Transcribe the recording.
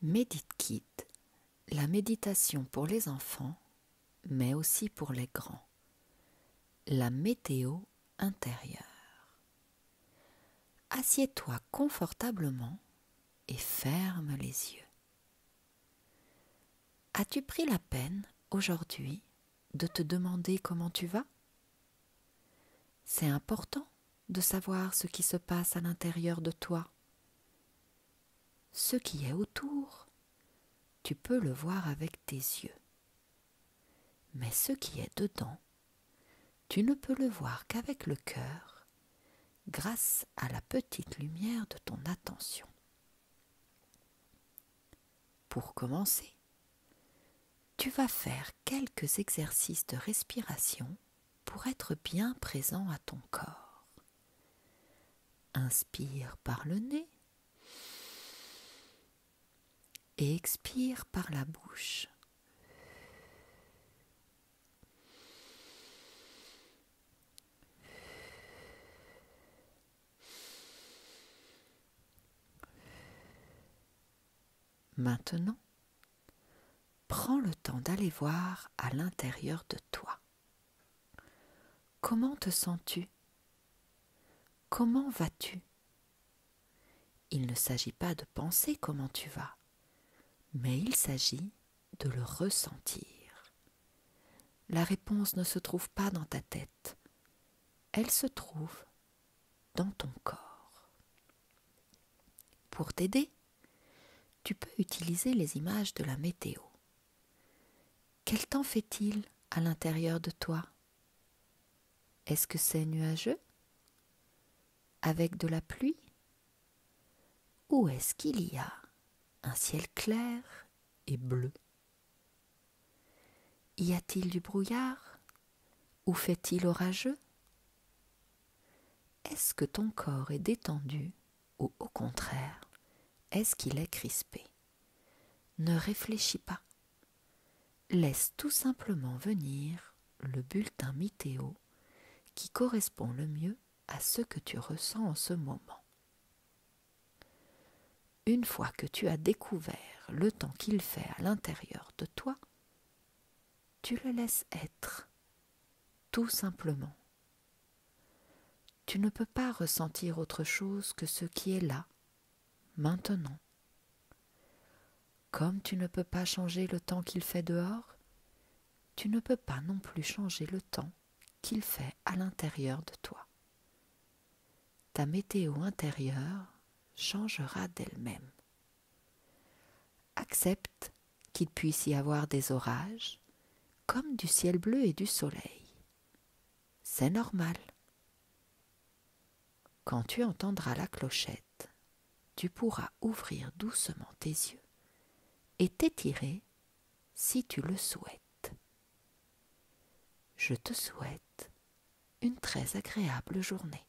Medite la méditation pour les enfants, mais aussi pour les grands. La météo intérieure. Assieds-toi confortablement et ferme les yeux. As-tu pris la peine aujourd'hui de te demander comment tu vas? C'est important de savoir ce qui se passe à l'intérieur de toi. Ce qui est autour, tu peux le voir avec tes yeux. Mais ce qui est dedans, tu ne peux le voir qu'avec le cœur, grâce à la petite lumière de ton attention. Pour commencer, tu vas faire quelques exercices de respiration pour être bien présent à ton corps. Inspire par le nez et expire par la bouche. Maintenant, prends le temps d'aller voir à l'intérieur de toi. Comment te sens-tu? Comment vas-tu? Il ne s'agit pas de penser comment tu vas, mais il s'agit de le ressentir. La réponse ne se trouve pas dans ta tête, elle se trouve dans ton corps. Pour t'aider, tu peux utiliser les images de la météo. Quel temps fait-il à l'intérieur de toi? Est-ce que c'est nuageux? Avec de la pluie? Ou est-ce qu'il y a un ciel clair et bleu Y a-t-il du brouillard Ou fait-il orageux? Est-ce que ton corps est détendu ou au contraire, est-ce qu'il est crispé? Ne réfléchis pas. Laisse tout simplement venir le bulletin météo qui correspond le mieux à ce que tu ressens en ce moment. Une fois que tu as découvert le temps qu'il fait à l'intérieur de toi, tu le laisses être, tout simplement. Tu ne peux pas ressentir autre chose que ce qui est là, maintenant. Comme tu ne peux pas changer le temps qu'il fait dehors, tu ne peux pas non plus changer le temps qu'il fait à l'intérieur de toi. Ta météo intérieure changera d'elle-même. Accepte qu'il puisse y avoir des orages, comme du ciel bleu et du soleil. C'est normal. Quand tu entendras la clochette, tu pourras ouvrir doucement tes yeux et t'étirer si tu le souhaites. Je te souhaite une très agréable journée.